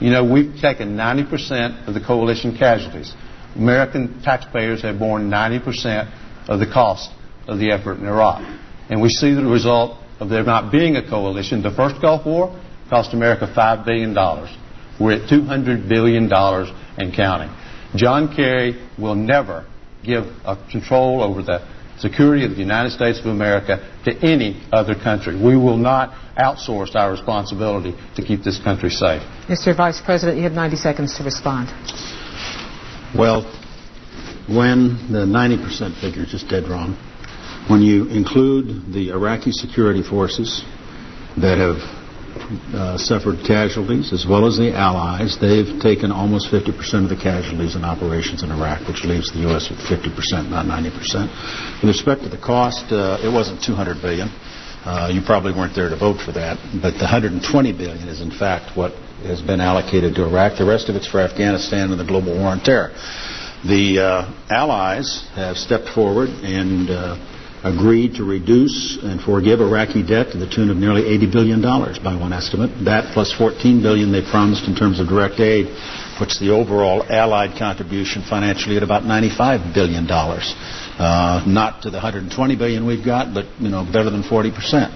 You know, we've taken 90% of the coalition casualties. American taxpayers have borne 90% of the cost of the effort in Iraq. And we see the result of there not being a coalition. The first Gulf War cost America $5 billion. We're at $200 billion and counting. John Kerry will never give control over the security of the United States of America to any other country. We will not outsource our responsibility to keep this country safe. Mr. Vice President, you have 90 seconds to respond. Well, when the 90% figure is just dead wrong, when you include the Iraqi security forces that have uh, suffered casualties, as well as the Allies. They've taken almost 50% of the casualties in operations in Iraq, which leaves the U.S. with 50%, not 90%. With respect to the cost, uh, it wasn't 200 billion. Uh, you probably weren't there to vote for that, but the 120 billion is in fact what has been allocated to Iraq. The rest of it's for Afghanistan and the global war on terror. The uh, Allies have stepped forward and uh, agreed to reduce and forgive Iraqi debt to the tune of nearly $80 billion by one estimate. That plus $14 billion they promised in terms of direct aid puts the overall Allied contribution financially at about $95 billion. Uh, not to the 120 billion we've got, but you know better than 40 percent.